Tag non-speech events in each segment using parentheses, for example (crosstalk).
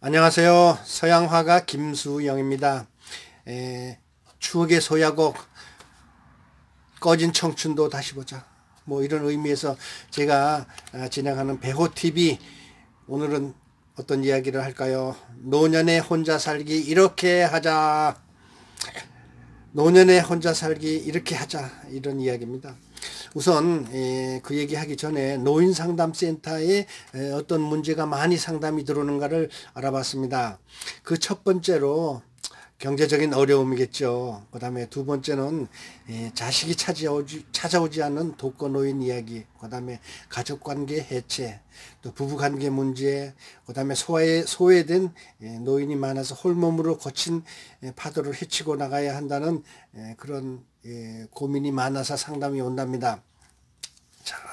안녕하세요. 서양화가 김수영입니다. 에, 추억의 소야곡 꺼진 청춘도 다시 보자. 뭐 이런 의미에서 제가 아, 진행하는 배호TV 오늘은 어떤 이야기를 할까요? 노년에 혼자 살기 이렇게 하자. 노년에 혼자 살기 이렇게 하자. 이런 이야기입니다. 우선 그 얘기하기 전에 노인 상담 센터에 어떤 문제가 많이 상담이 들어오는가를 알아봤습니다. 그 첫 번째로 경제적인 어려움이겠죠. 그 다음에 두 번째는 자식이 찾아오지, 찾아오지 않는 독거노인 이야기, 그 다음에 가족관계 해체, 또 부부관계 문제, 그 다음에 소외, 소외된 노인이 많아서 홀몸으로 거친 파도를 헤치고 나가야 한다는 그런 고민이 많아서 상담이 온답니다.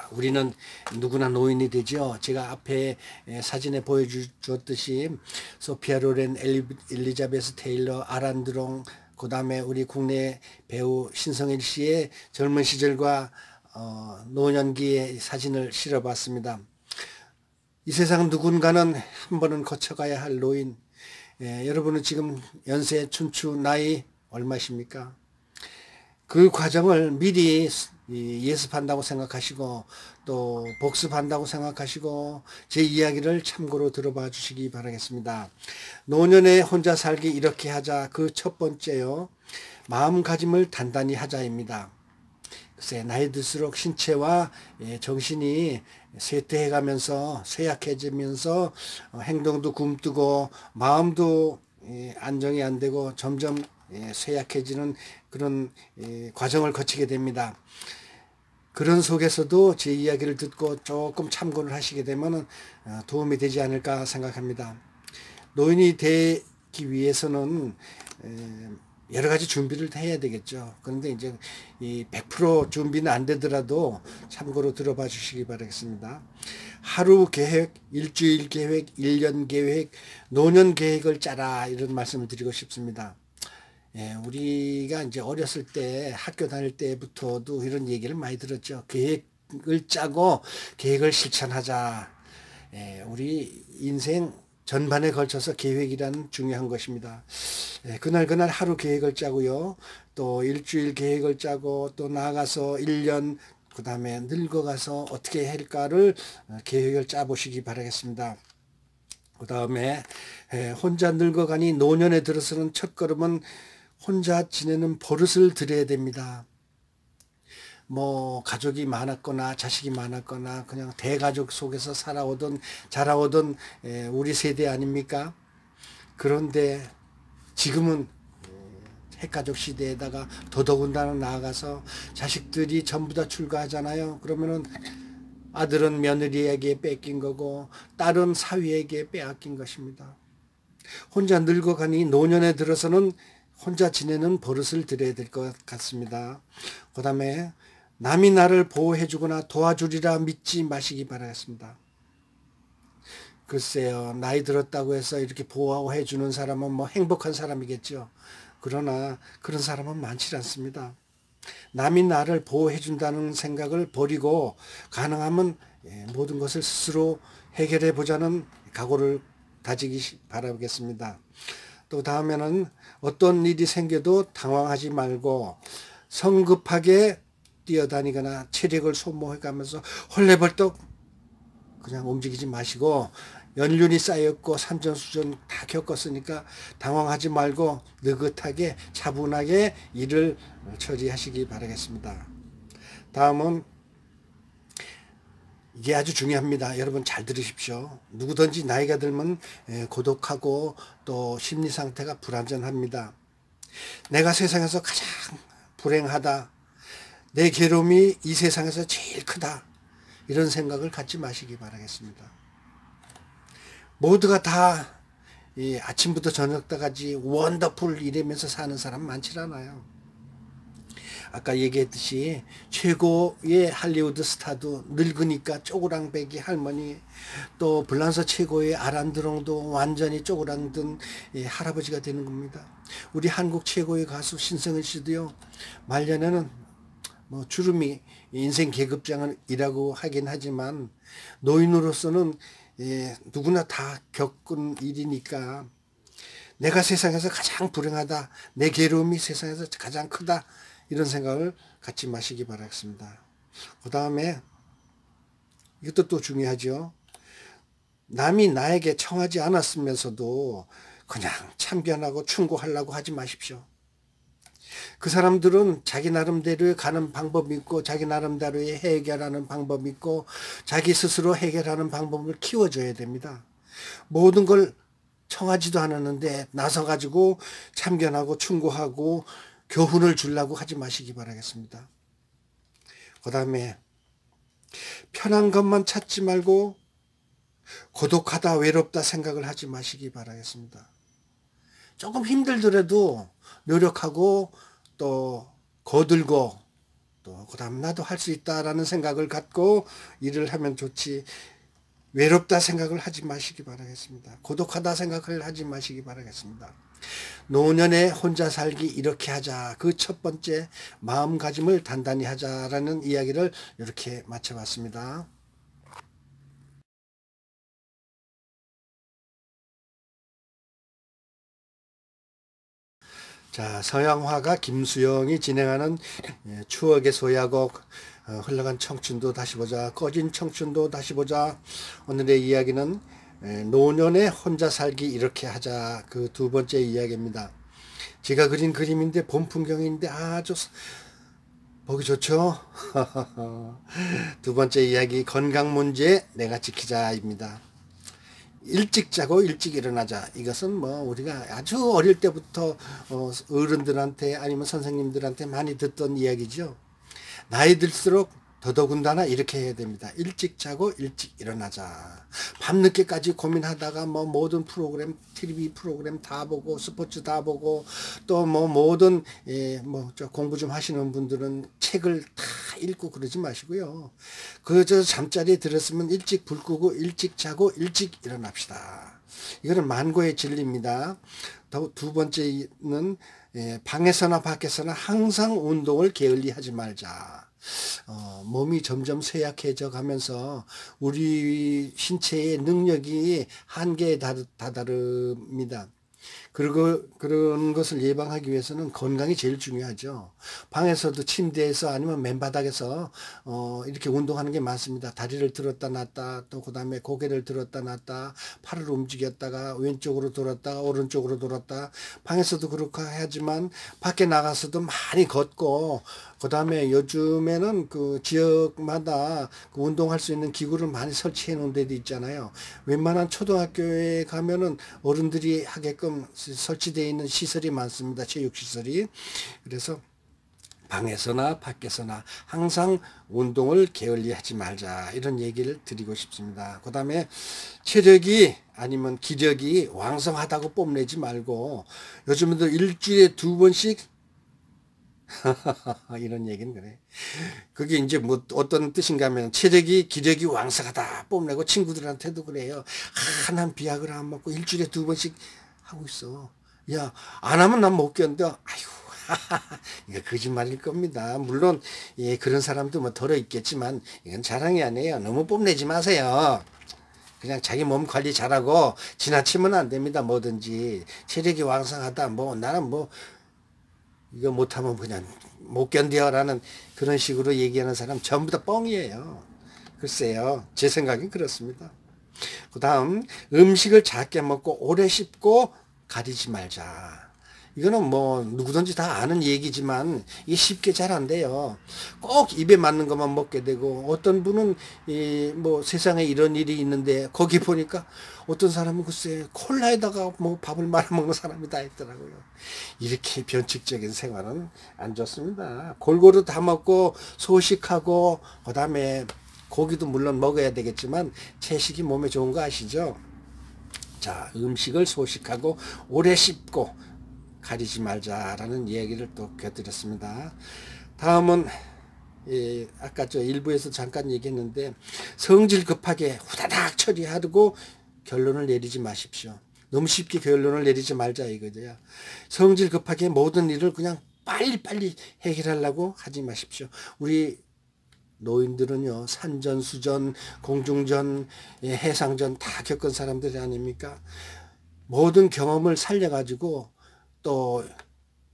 자, 우리는 누구나 노인이 되죠. 제가 앞에 사진에 보여주었듯이 소피아 로렌, 엘리자베스 테일러, 아란드롱, 그 다음에 우리 국내 배우 신성일 씨의 젊은 시절과 어, 노년기의 사진을 실어봤습니다. 이 세상 누군가는 한 번은 거쳐가야 할 노인. 예, 여러분은 지금 연세, 춘추, 나이 얼마십니까? 그 과정을 미리 예습한다고 생각하시고 또 복습한다고 생각하시고 제 이야기를 참고로 들어봐 주시기 바라겠습니다. 노년에 혼자 살기 이렇게 하자 그 첫 번째요. 마음가짐을 단단히 하자입니다. 글쎄 나이 들수록 신체와 예, 정신이 쇠퇴해 가면서 쇠약해지면서 어, 행동도 굼뜨고 마음도 예, 안정이 안 되고 점점 예, 쇠약해지는 그런 예, 과정을 거치게 됩니다. 그런 속에서도 제 이야기를 듣고 조금 참고를 하시게 되면 어, 도움이 되지 않을까 생각합니다. 노인이 되기 위해서는 여러 가지 준비를 해야 되겠죠. 그런데 이제 이 100% 준비는 안 되더라도 참고로 들어봐 주시기 바라겠습니다. 하루 계획, 일주일 계획, 1년 계획, 노년 계획을 짜라 이런 말씀을 드리고 싶습니다. 예, 우리가 이제 어렸을 때 학교 다닐 때부터도 이런 얘기를 많이 들었죠. 계획을 짜고 계획을 실천하자. 예, 우리 인생 전반에 걸쳐서 계획이라는 중요한 것입니다. 예, 그날 그날 하루 계획을 짜고요. 또 일주일 계획을 짜고 또 나아가서 1년 그 다음에 늙어가서 어떻게 할까를 어, 계획을 짜보시기 바라겠습니다. 그 다음에 예, 혼자 늙어가니 노년에 들어서는 첫 걸음은 혼자 지내는 버릇을 들여야 됩니다. 뭐 가족이 많았거나 자식이 많았거나 그냥 대가족 속에서 살아오던 자라오던 우리 세대 아닙니까? 그런데 지금은 핵가족 시대에다가 더더군다나 나아가서 자식들이 전부 다 출가하잖아요. 그러면은 아들은 며느리에게 뺏긴 거고 딸은 사위에게 빼앗긴 것입니다. 혼자 늙어가니 노년에 들어서는 혼자 지내는 버릇을 들여야 될 것 같습니다. 그 다음에 남이 나를 보호해 주거나 도와주리라 믿지 마시기 바라겠습니다. 글쎄요 나이 들었다고 해서 이렇게 보호해 주는 사람은 뭐 행복한 사람이겠죠. 그러나 그런 사람은 많지 않습니다. 남이 나를 보호해 준다는 생각을 버리고 가능하면 예, 모든 것을 스스로 해결해 보자는 각오를 다지기 바라겠습니다. 또 다음에는 어떤 일이 생겨도 당황하지 말고 성급하게 뛰어다니거나 체력을 소모해 가면서 헐레벌떡 그냥 움직이지 마시고 연륜이 쌓였고 산전수전 다 겪었으니까 당황하지 말고 느긋하게 차분하게 일을 처리하시기 바라겠습니다. 다음은 이게 아주 중요합니다. 여러분 잘 들으십시오. 누구든지 나이가 들면 고독하고 또 심리 상태가 불안전합니다. 내가 세상에서 가장 불행하다. 내 괴로움이 이 세상에서 제일 크다. 이런 생각을 갖지 마시기 바라겠습니다. 모두가 다 아침부터 저녁 때까지 원더풀 이러면서 사는 사람 많지 않아요. 아까 얘기했듯이 최고의 할리우드 스타도 늙으니까 쪼그랑배기 할머니 또 불란서 최고의 아란드롱도 완전히 쪼그랑든 할아버지가 되는 겁니다. 우리 한국 최고의 가수 신성일 씨도요 말년에는 뭐 주름이 인생 계급장이라고 하긴 하지만 노인으로서는 예, 누구나 다 겪은 일이니까 내가 세상에서 가장 불행하다. 내 괴로움이 세상에서 가장 크다. 이런 생각을 갖지 마시기 바라겠습니다. 그 다음에 이것도 또 중요하죠. 남이 나에게 청하지 않았으면서도 그냥 참견하고 충고하려고 하지 마십시오. 그 사람들은 자기 나름대로 가는 방법이 있고 자기 나름대로의 해결하는 방법이 있고 자기 스스로 해결하는 방법을 키워줘야 됩니다. 모든 걸 청하지도 않았는데 나서 가지고 참견하고 충고하고 교훈을 주려고 하지 마시기 바라겠습니다. 그 다음에 편한 것만 찾지 말고 고독하다 외롭다 생각을 하지 마시기 바라겠습니다. 조금 힘들더라도 노력하고 또 거들고 또 그다음 나도 할 수 있다라는 생각을 갖고 일을 하면 좋지 외롭다 생각을 하지 마시기 바라겠습니다. 고독하다 생각을 하지 마시기 바라겠습니다. 노년에 혼자 살기 이렇게 하자. 그 첫 번째 마음가짐을 단단히 하자라는 이야기를 이렇게 마쳐봤습니다. 자, 서양화가 김수영이 진행하는 예, 추억의 소야곡 어, 흘러간 청춘도 다시 보자 꺼진 청춘도 다시 보자 오늘의 이야기는 예, 노년에 혼자 살기 이렇게 하자 그 두 번째 이야기입니다. 제가 그린 그림인데 봄 풍경인데 아주 보기 좋죠? (laughs) 두 번째 이야기 건강 문제 내가 지키자입니다. 일찍 자고 일찍 일어나자. 이것은 뭐 우리가 아주 어릴 때부터 어, 어른들한테 아니면 선생님들한테 많이 듣던 이야기죠. 나이 들수록 더더군다나 이렇게 해야 됩니다. 일찍 자고 일찍 일어나자. 밤늦게까지 고민하다가 뭐 모든 프로그램, TV 프로그램 다 보고 스포츠 다 보고 또 뭐 모든 예, 뭐저 공부 좀 하시는 분들은 책을 다 읽고 그러지 마시고요. 그저 잠자리에 들었으면 일찍 불 끄고 일찍 자고 일찍 일어납시다. 이거는 만고의 진리입니다. 두 번째는 예, 방에서나 밖에서나 항상 운동을 게을리 하지 말자. 어, 몸이 점점 쇠약해져 가면서 우리 신체의 능력이 한계에 다다릅니다. 그리고 그런 것을 예방하기 위해서는 건강이 제일 중요하죠. 방에서도 침대에서 아니면 맨바닥에서 어 이렇게 운동하는 게 많습니다. 다리를 들었다 놨다 또 그다음에 고개를 들었다 놨다 팔을 움직였다가 왼쪽으로 돌았다 오른쪽으로 돌았다 방에서도 그렇게 하지만 밖에 나가서도 많이 걷고 그 다음에 요즘에는 그 지역마다 그 운동할 수 있는 기구를 많이 설치해 놓은 데도 있잖아요. 웬만한 초등학교에 가면은 어른들이 하게끔 설치되어 있는 시설이 많습니다. 체육시설이. 그래서 방에서나 밖에서나 항상 운동을 게을리 하지 말자 이런 얘기를 드리고 싶습니다. 그 다음에 체력이 아니면 기력이 왕성하다고 뽐내지 말고 요즘에도 일주일에 두 번씩 (laughs) 이런 얘기는 그래. 그게 이제 뭐 어떤 뜻인가 하면 체력이 기력이 왕성하다 뽐내고 친구들한테도 그래요. 아, 난 비약을 안 먹고 일주일에 두 번씩 하고 있어. 야, 안 하면 난 못 견뎌. 아이고. (laughs) 이거 거짓말일 겁니다. 물론, 예, 그런 사람도 뭐 덜어 있겠지만, 이건 자랑이 아니에요. 너무 뽐내지 마세요. 그냥 자기 몸 관리 잘하고, 지나치면 안 됩니다. 뭐든지. 체력이 왕성하다. 뭐, 나는 뭐, 이거 못하면 그냥 못 견뎌라는 그런 식으로 얘기하는 사람 전부 다 뻥이에요. 글쎄요. 제 생각엔 그렇습니다. 그 다음 음식을 작게 먹고 오래 씹고 가리지 말자. 이거는 뭐 누구든지 다 아는 얘기지만 이게 쉽게 잘 안 돼요. 꼭 입에 맞는 것만 먹게 되고 어떤 분은 이 뭐 세상에 이런 일이 있는데 거기 보니까 어떤 사람은 글쎄 콜라에다가 뭐 밥을 말아 먹는 사람이 다 있더라고요. 이렇게 변칙적인 생활은 안 좋습니다. 골고루 다 먹고 소식하고 그다음에 고기도 물론 먹어야 되겠지만 채식이 몸에 좋은 거 아시죠? 자, 음식을 소식하고 오래 씹고 가리지 말자라는 얘기를 또 곁들였습니다. 다음은 예, 아까 저 일부에서 잠깐 얘기했는데 성질 급하게 후다닥 처리하고 결론을 내리지 마십시오. 너무 쉽게 결론을 내리지 말자 이거죠. 성질 급하게 모든 일을 그냥 빨리빨리 해결하려고 하지 마십시오. 우리 노인들은요 산전 수전 공중전 예, 해상전 다 겪은 사람들이 아닙니까 모든 경험을 살려가지고 또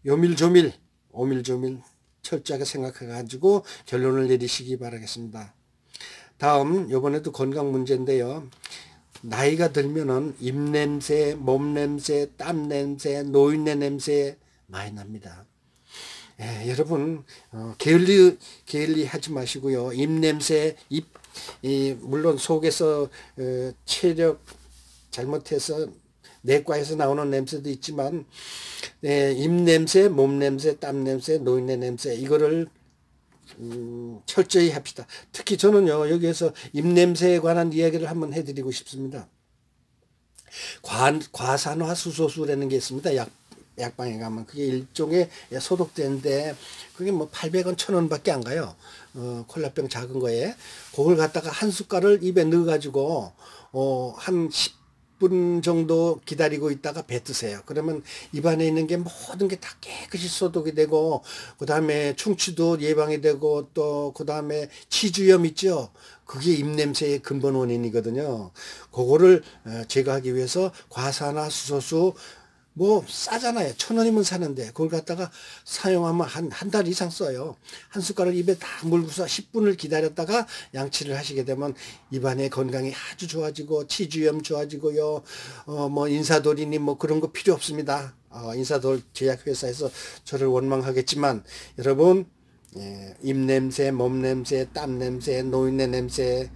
요밀조밀 오밀조밀 철저하게 생각해가지고 결론을 내리시기 바라겠습니다. 다음 요번에도 건강 문제인데요. 나이가 들면은 입냄새, 몸냄새, 땀냄새, 노인네 냄새 많이 납니다. 예, 여러분 어, 게을리 게을리 하지 마시고요. 입냄새, 입 이, 물론 속에서 어, 체력 잘못해서 내과에서 나오는 냄새도 있지만 예, 입냄새, 몸 냄새, 땀 냄새, 노인네 냄새 이거를 음, 철저히 합시다. 특히 저는요 여기에서 입 냄새에 관한 이야기를 한번 해드리고 싶습니다. 과, 과산화 수소수라는 게 있습니다. 약 약방에 가면 그게 일종의 소독제인데 그게 뭐 800원 1000원밖에 안 가요. 어, 콜라병 작은 거에 그걸 갖다가 한 숟갈을 입에 넣어 가지고 어, 한 10 분 정도 기다리고 있다가 뱉으세요. 그러면 입안에 있는 게 모든 게 다 깨끗이 소독이 되고 그다음에 충치도 예방이 되고 또 그다음에 치주염 있죠. 그게 입냄새의 근본 원인이거든요. 그거를 어, 제거하기 위해서 과산화 수소수 뭐 싸잖아요. 천 원이면 사는데 그걸 갖다가 사용하면 한 한 달 이상 써요. 한 숟가락 입에 다 물고서 10분을 기다렸다가 양치를 하시게 되면 입안의 건강이 아주 좋아지고 치주염 좋아지고요. 어 뭐 인사돌이니 뭐 그런 거 필요 없습니다. 어 인사돌 제약회사에서 저를 원망하겠지만 여러분 예, 입냄새, 몸냄새, 땀냄새, 노인네 냄새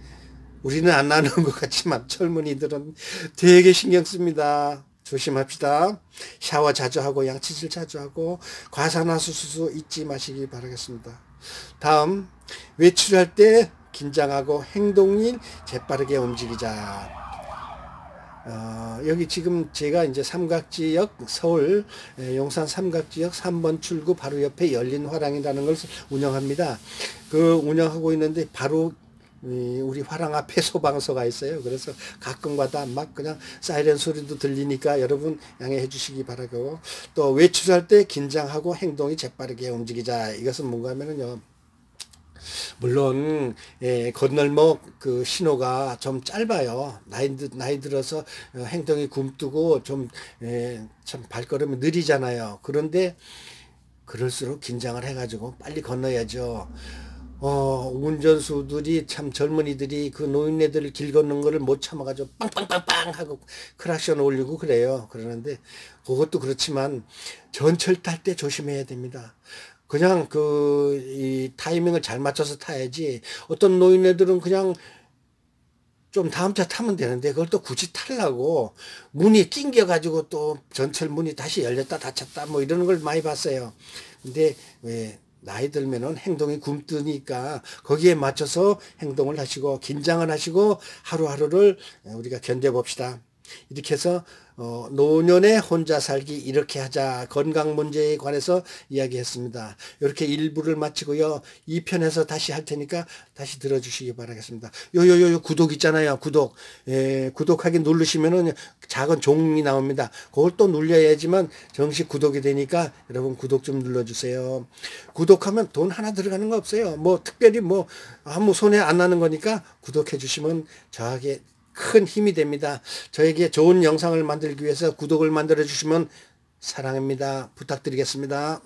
우리는 안 나는 것 같지만 젊은이들은 되게 신경 씁니다. 조심합시다. 샤워 자주 하고 양치질 자주 하고 과산화수수 잊지 마시기 바라겠습니다. 다음 외출할 때 긴장하고 행동이 재빠르게 움직이자. 어, 여기 지금 제가 이제 삼각지역 서울 용산 삼각지역 3번 출구 바로 옆에 열린 화랑이라는 걸 운영합니다. 그 운영하고 있는데 바로 우리 화랑 앞에 소방서가 있어요. 그래서 가끔가다 막 그냥 사이렌 소리도 들리니까 여러분 양해해 주시기 바라고 또 외출할 때 긴장하고 행동이 재빠르게 움직이자. 이것은 뭔가 하면은요. 물론 예, 건널목 그 신호가 좀 짧아요. 나이, 나이 들어서 어, 행동이 굼뜨고 좀참 예, 발걸음이 느리잖아요. 그런데 그럴수록 긴장을 해가지고 빨리 건너야죠. 어, 운전수들이 참 젊은이들이 그 노인네들을 길 걷는 거를 못 참아가지고 빵빵빵빵 하고 크락션 올리고 그래요. 그러는데 그것도 그렇지만 전철 탈 때 조심해야 됩니다. 그냥 그, 이 타이밍을 잘 맞춰서 타야지 어떤 노인네들은 그냥 좀 다음 차 타면 되는데 그걸 또 굳이 타려고 문이 낑겨 가지고 또 전철 문이 다시 열렸다 닫혔다 뭐 이러는 걸 많이 봤어요. 근데 왜 나이 들면은 행동이 굼뜨니까 거기에 맞춰서 행동을 하시고 긴장을 하시고 하루하루를 우리가 견뎌 봅시다. 이렇게 해서 어, 노년에 혼자 살기 이렇게 하자 건강 문제에 관해서 이야기했습니다. 이렇게 1부를 마치고요. 2편에서 다시 할 테니까 다시 들어주시기 바라겠습니다. 요요요 구독 있잖아요. 구독 예, 구독하기 누르시면은 작은 종이 나옵니다. 그걸 또 눌려야지만 정식 구독이 되니까 여러분 구독 좀 눌러주세요. 구독하면 돈 하나 들어가는 거 없어요. 뭐 특별히 뭐 아무 손해 안 나는 거니까 구독해 주시면 저에게 큰 힘이 됩니다. 저에게 좋은 영상을 만들기 위해서 구독을 만들어 주시면 사랑합니다. 부탁드리겠습니다.